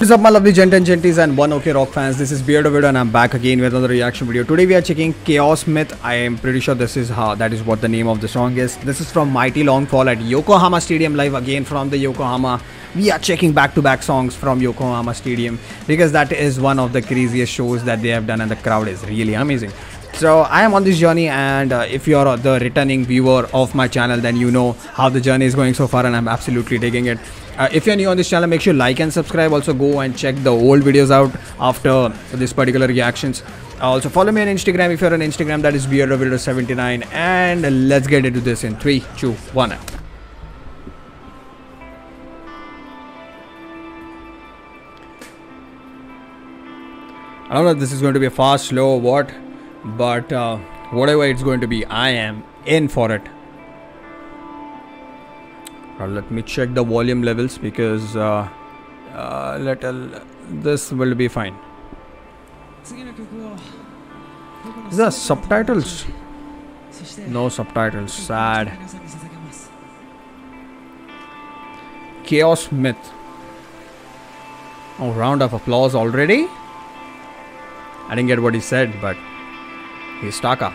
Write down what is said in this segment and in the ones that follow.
What's up my lovely gent and genties and one OK rock fans? This is BeardoWeirdo and I'm back again with another reaction video. Today we are checking Chaos Myth. I am pretty sure this is how that is what the name of the song is. This is from Mighty Long Fall at Yokohama Stadium live again from the Yokohama. We are checking back to back songs from Yokohama Stadium because that is one of the craziest shows that they have done and the crowd is really amazing. So I am on this journey and uh, if you're the returning viewer of my channel then you know how the journey is going so far and I'm absolutely digging it uh, if you're new on this channel make sure like and subscribe. Also go and check the old videos out after this particular reactions. Also follow me on instagram. If you're on instagram that is beardoweirdo79 and let's get into this in 3 2 1 I don't know if this is going to be a fast, slow, what, but uh, whatever it's going to be, I am in for it. Uh, let me check the volume levels because uh, uh, little this will be fine. There subtitles? No subtitles. Sad. Chaos Myth. Oh, round of applause already? I didn't get what he said, but he's Taka.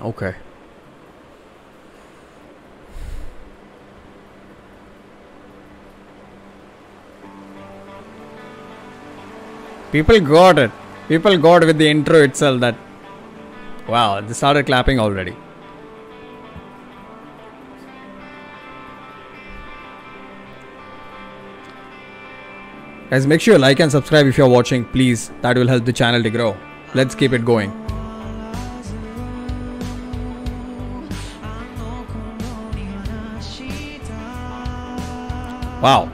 Okay. People got it. People got with the intro itself that wow, they started clapping already. Guys, make sure you like and subscribe if you're watching, please. That will help the channel to grow. Let's keep it going. Wow.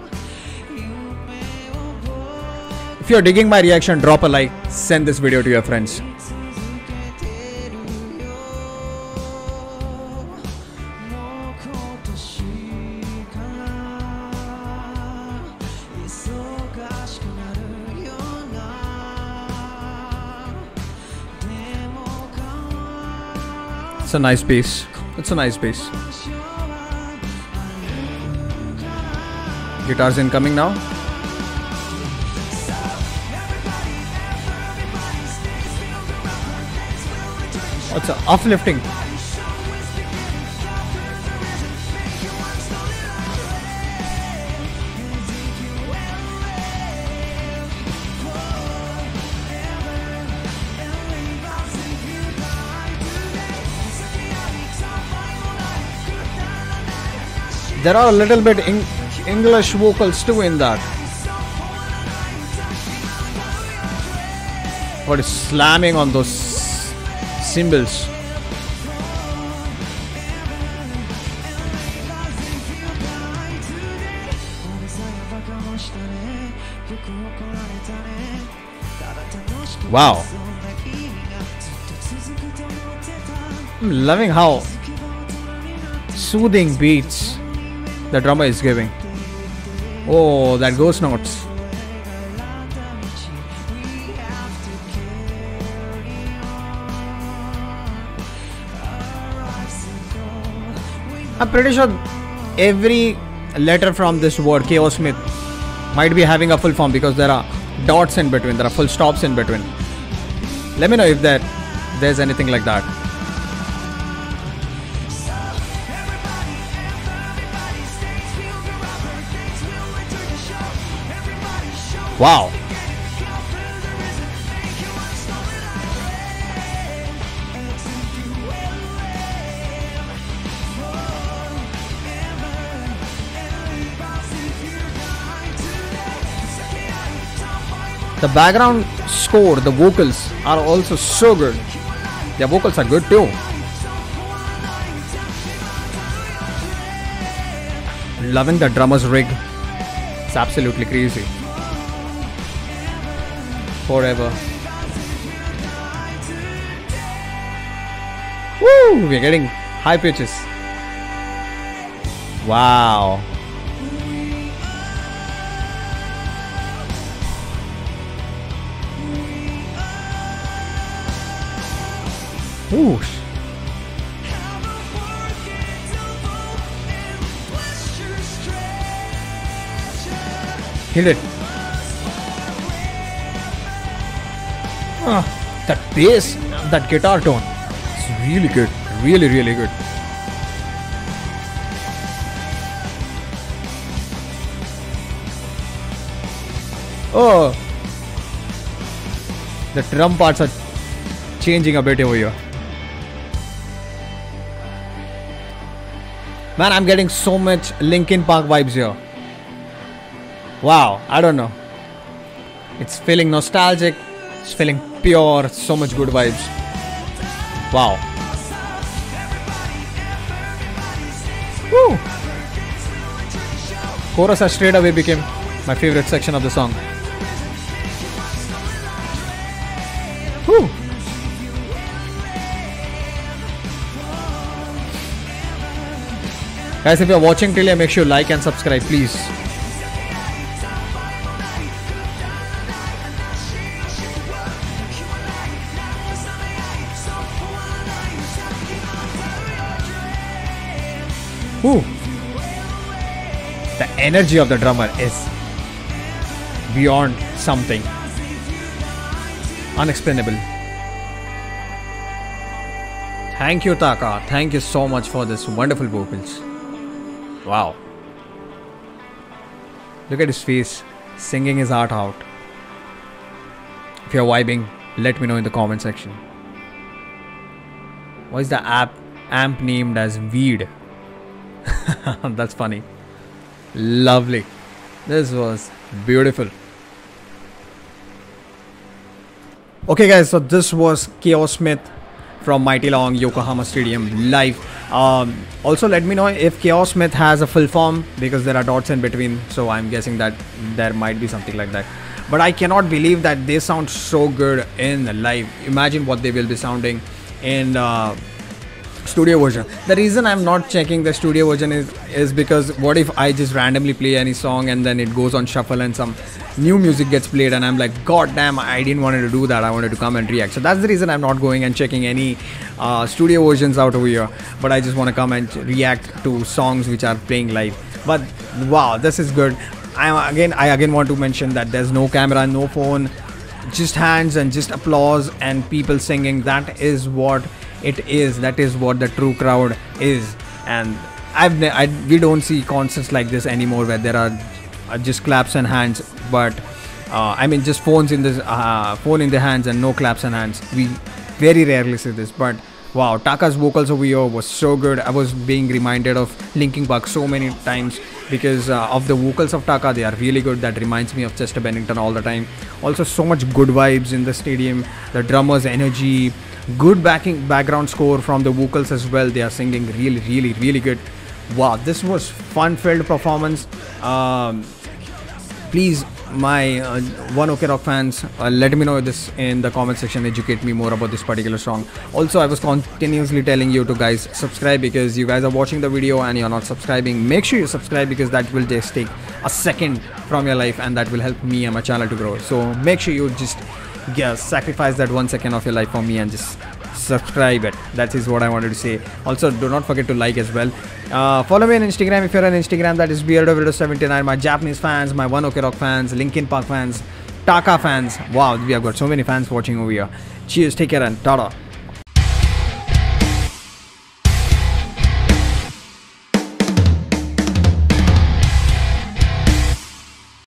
If you're digging my reaction, drop a like, send this video to your friends. It's a nice piece. It's a nice piece. Guitars incoming now. A uplifting? There are a little bit in English vocals too in that. What is slamming on those cymbals? Wow. I'm loving how soothing beats the drummer is giving. Oh, that goes notes. I'm pretty sure every letter from this word Chaos Myth, might be having a full form because there are dots in between, there are full stops in between. Let me know if there there's anything like that. Wow. The background score, the vocals are also so good. Their vocals are good too. Loving the drummer's rig. It's absolutely crazy forever. Woo! We're getting high pitches. Wow. Ooh. Hit it. That bass, that guitar tone. It's really good. Really, really good. Oh, the drum parts are changing a bit over here. Man, I'm getting so much Linkin Park vibes here. Wow, I don't know. It's feeling nostalgic, it's feeling pure, so much good vibes. Wow. Woo! Chorus has straight away became my favorite section of the song. Woo! Guys, if you're watching till here, make sure you like and subscribe, please. Woo! The energy of the drummer is beyond something unexplainable. Thank you, Taka. Thank you so much for this wonderful vocals. Wow. Look at his face, singing his heart out. If you're vibing, let me know in the comment section. Why is the app amp named as Weed? That's funny. Lovely. This was beautiful. Okay, guys, so this was Chaos Myth from Mighty Long Yokohama Stadium live. Um, also, let me know if Chaos Myth has a full form because there are dots in between. So I'm guessing that there might be something like that. But I cannot believe that they sound so good in live. Imagine what they will be sounding in. Uh, studio version. The reason i'm not checking the studio version is is because what if i just randomly play any song and then it goes on shuffle and some new music gets played and i'm like god damn i didn't want to do that. I wanted to come and react. So that's the reason i'm not going and checking any uh, studio versions out over here. But i just want to come and react to songs which are playing live. But wow this is good. I again i again want to mention that there's no camera no phone just hands and just applause and people singing. That is what it is that is what the true crowd is. And I've I, we don't see concerts like this anymore where there are just claps and hands but uh, I mean just phones in the uh, phone in the hands and no claps and hands. We very rarely see this but wow Taka's vocals over here was so good. I was being reminded of Linkin Park so many times because uh, of the vocals of Taka. They are really good. That reminds me of Chester Bennington all the time. Also so much good vibes in the stadium. The drummers energy good backing background score from the vocals as well. They are singing really really really good. Wow this was fun filled performance. Um, please my uh, one ok rock fans uh, let me know this in the comment section. Educate me more about this particular song. Also i was continuously telling you to guys subscribe because you guys are watching the video and you're not subscribing. Make sure you subscribe because that will just take a second from your life and that will help me and my channel to grow. So make sure you just yeah, sacrifice that one second of your life for me and just subscribe it. That is what i wanted to say. Also do not forget to like as well. Uh, follow me on instagram. If you're on instagram that is beardo79 my japanese fans my one ok rock fans linkin park fans taka fans. Wow we have got so many fans watching over here. Cheers. Take care and tada